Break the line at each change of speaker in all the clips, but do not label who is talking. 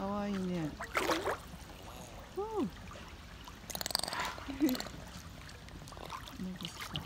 かわいいね。うん わ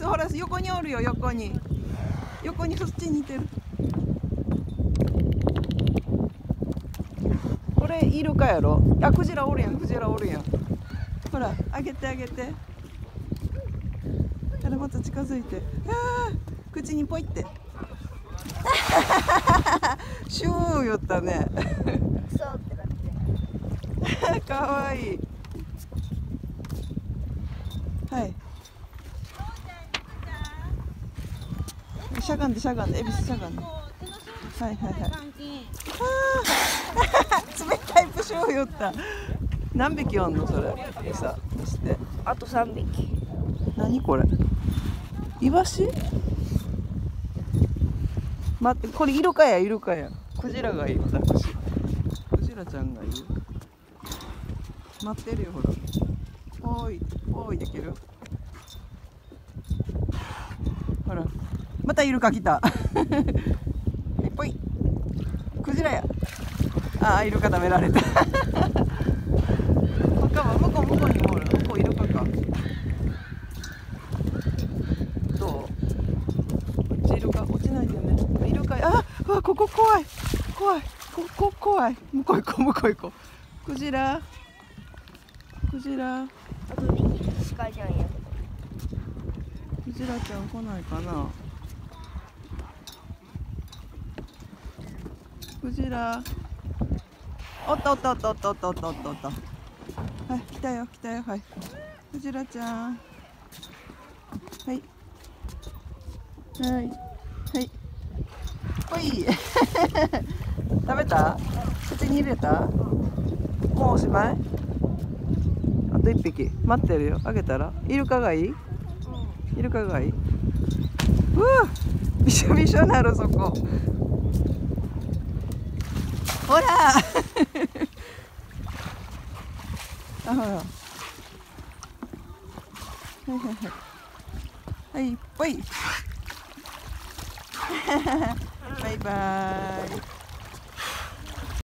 恵比寿ほら横におるよ横に。横にそっちにいてる。これイルカやろ？あクジラおるやんクジラおるやん。ほらあげてあげて。あれまた近づいて。あ口にポイって。シュー言ったね。
そうってなって。
かわいい。はい。しゃがんでしゃがんで恵比寿しゃがんで。はいはいはい。あー 冷たいプシュー言った。何匹おんのそれ餌にして。
あと3匹。
何これ？イワシ？待ってこれイルカやイルカや。クジラがいる私クジラちゃんがいる。待ってるよほら。おーいおーいできるほらまたイルカ来た。はいぽい。クジラや。あーイルカ食べられた。他は向こう向こうにもおる。向こうイルカか。どう？こっちイルカ落ちないでね。イルカあうわここ怖い。怖い。ここ怖い。向こう行こう向こう行こう。クジラ。クジラ。
あと2匹鹿じゃんや。
クジラちゃん来ないかなクジラ。おっとおっとおっとおっとおっとおっとおっとおっとはい来たよ来たよ。はい。クジラちゃん。はい。はい。はい。おい。食べた？口に入れた？もうおしまい？あと一匹。待ってるよ。あげたら？イルカがいい？イルカがいい？うわ。びしょびしょなるそこ。ほらあほらはいはいはいはいぽいバイバーイ